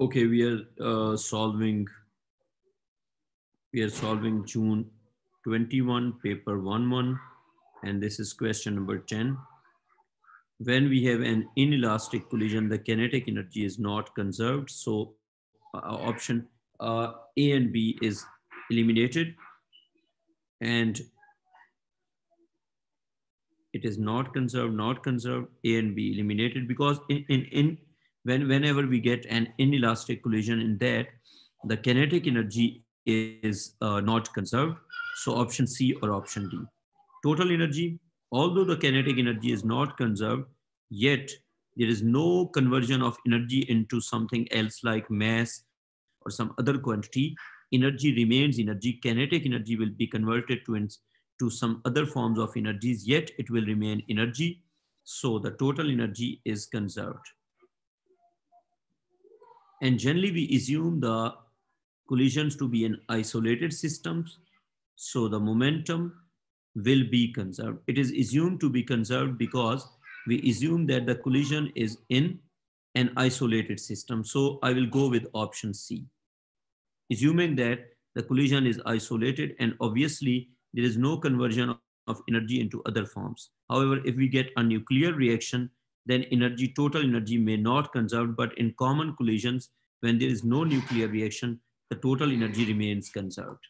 Okay, we are uh, solving, we are solving June 21, paper 1-1, and this is question number 10. When we have an inelastic collision, the kinetic energy is not conserved. So uh, option uh, A and B is eliminated. And it is not conserved, not conserved, A and B eliminated because in, in, in when, whenever we get an inelastic collision in that, the kinetic energy is uh, not conserved. So option C or option D. Total energy, although the kinetic energy is not conserved, yet there is no conversion of energy into something else like mass or some other quantity. Energy remains energy. Kinetic energy will be converted to, to some other forms of energies, yet it will remain energy. So the total energy is conserved. And generally we assume the collisions to be in isolated systems. So the momentum will be conserved. It is assumed to be conserved because we assume that the collision is in an isolated system. So I will go with option C. Assuming that the collision is isolated and obviously there is no conversion of energy into other forms. However, if we get a nuclear reaction, then energy, total energy may not conserve, but in common collisions, when there is no nuclear reaction, the total energy remains conserved.